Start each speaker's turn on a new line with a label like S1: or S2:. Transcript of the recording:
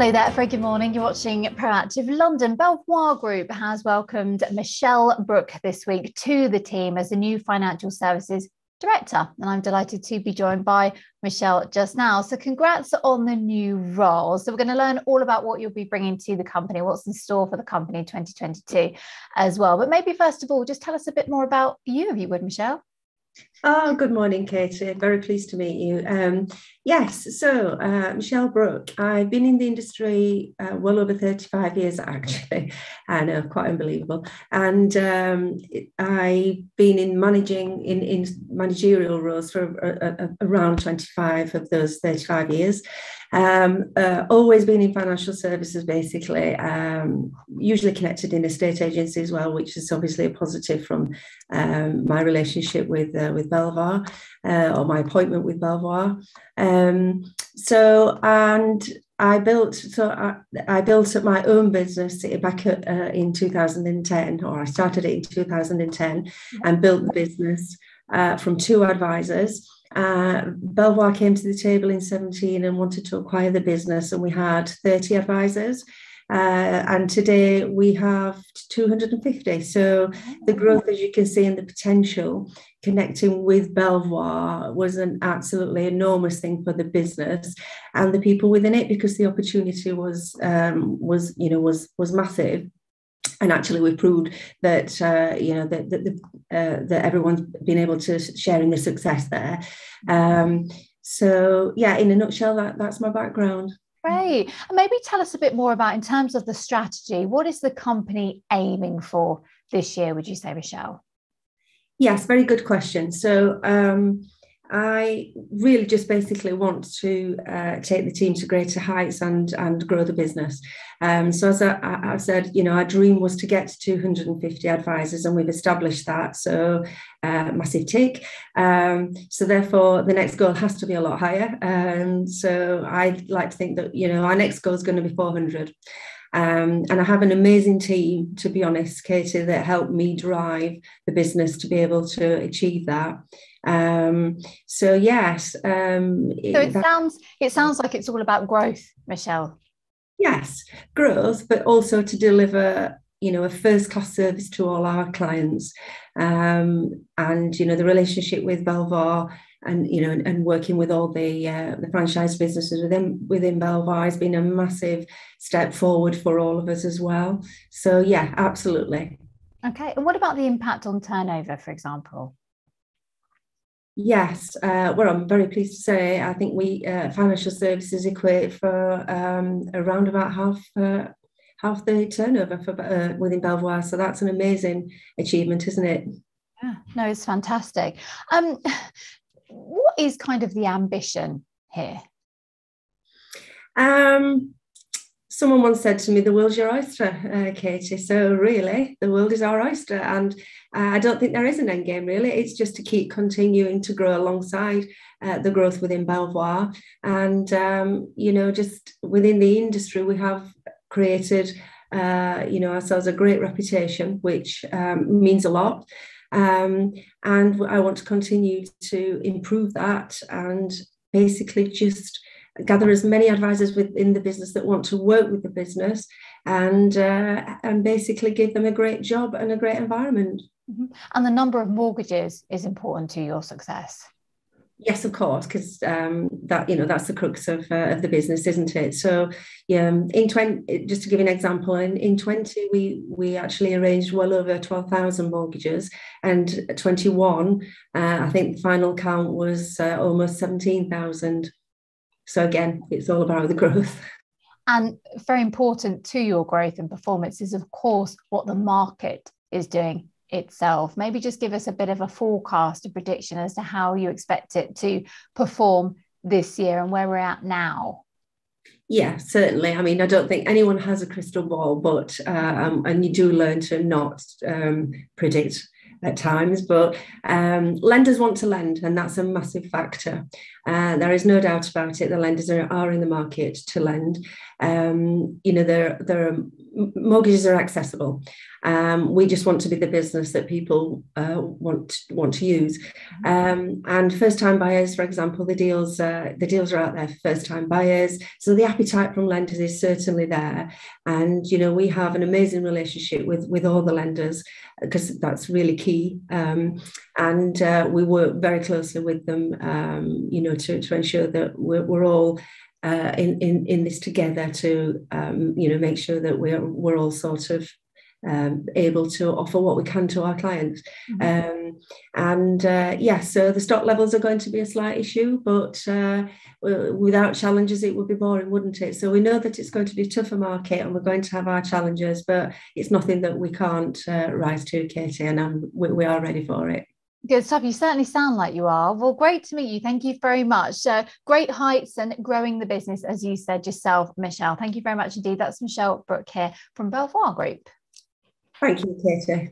S1: Hello there, very good morning. You're watching Proactive London. Belvoir Group has welcomed Michelle Brook this week to the team as the new financial services director. And I'm delighted to be joined by Michelle just now. So, congrats on the new role. So, we're going to learn all about what you'll be bringing to the company, what's in store for the company in 2022 as well. But maybe, first of all, just tell us a bit more about you, if you would, Michelle.
S2: Oh, good morning, Katie. Very pleased to meet you. Um, yes, so uh, Michelle Brook, I've been in the industry uh, well over 35 years, actually. I know, quite unbelievable. And um, I've been in managing, in, in managerial roles for uh, around 25 of those 35 years. Um, uh, always been in financial services, basically, um, usually connected in estate agency as well, which is obviously a positive from um, my relationship with uh, with Belvoir uh, or my appointment with Belvoir. Um, so, and I built so I, I, built up my own business back uh, in 2010, or I started it in 2010 and built the business uh, from two advisors. Uh, Belvoir came to the table in 17 and wanted to acquire the business, and we had 30 advisors. Uh, and today we have 250. So the growth, as you can see, and the potential connecting with Belvoir was an absolutely enormous thing for the business and the people within it because the opportunity was um, was you know was was massive. And actually we've proved that uh, you know that that, uh, that everyone's been able to share in the success there. Um, so yeah in a nutshell that, that's my background
S1: great. And maybe tell us a bit more about in terms of the strategy what is the company aiming for this year would you say michelle
S2: yes very good question. So um, I really just basically want to uh, take the team to greater heights and and grow the business. Um, so as I, I, said, you know, our dream was to get to 250 advisors, and we've established that. So uh, massive tick. Um, so therefore, the next goal has to be a lot higher. Um, so I'd like to think that you know our next goal is going to be 400. Um, and I have an amazing team, to be honest, Katie, that helped me drive the business to be able to achieve that. Um, so yes. Um,
S1: so it that, sounds it sounds like it's all about growth, Michelle.
S2: Yes, growth, but also to deliver you know a first class service to all our clients um, and you know the relationship with Belvoir and you know and, and working with all the uh, the franchise businesses within within Belvoir has been a massive step forward for all of us as well so yeah absolutely
S1: okay and what about the impact on turnover for example
S2: Yes, uh, well, I'm very pleased to say I think we uh, financial services equate for um, around about half uh, half the turnover for uh, within Belvoir. So that's an amazing achievement, isn't it?
S1: Yeah, no, it's fantastic. Um, what is kind of the ambition here?
S2: Um, someone once said to me, "The world's your oyster, uh, Katie." So really, the world is our oyster, and uh, I don't think there is an end game. Really, it's just to keep continuing to grow alongside uh, the growth within Belvoir, and um, you know, just within the industry, we have created, uh, you know, ourselves a great reputation, which um, means a lot. Um, and I want to continue to improve that and basically just gather as many advisors within the business that want to work with the business and uh, and basically give them a great job and a great environment.
S1: Mm-hmm. and the number of mortgages is important to your success.
S2: Yes of course because um, that you know that's the crux of, uh, of the business isn't it? So yeah in 20 just to give an example in, in 20 we we actually arranged well over 12,000 mortgages and 21 uh, I think the final count was uh, almost 17,000 so again, it's all about the growth.
S1: And very important to your growth and performance is, of course, what the market is doing itself. Maybe just give us a bit of a forecast, a prediction as to how you expect it to perform this year and where we're at now.
S2: Yeah, certainly. I mean, I don't think anyone has a crystal ball, but uh, um, and you do learn to not um, predict at times, but um, lenders want to lend, and that's a massive factor. Uh, there is no doubt about it. The lenders are, are in the market to lend. Um, you know, there, there mortgages are accessible. Um, we just want to be the business that people uh, want want to use. Um, and first time buyers, for example, the deals uh, the deals are out there for first time buyers. So the appetite from lenders is certainly there. And you know, we have an amazing relationship with with all the lenders because that's really key. Um, and uh, we work very closely with them, um, you know, to, to ensure that we're, we're all uh, in, in in this together to um, you know make sure that we're we're all sort of um, able to offer what we can to our clients. Mm-hmm. Um, and uh, yes, yeah, so the stock levels are going to be a slight issue, but uh, without challenges, it would be boring, wouldn't it? So we know that it's going to be a tougher market and we're going to have our challenges, but it's nothing that we can't uh, rise to, Katie, and we, we are ready for it.
S1: Good stuff. You certainly sound like you are. Well, great to meet you. Thank you very much. Uh, great heights and growing the business, as you said yourself, Michelle. Thank you very much indeed. That's Michelle Brook here from Belvoir Group.
S2: Thank you, Katie.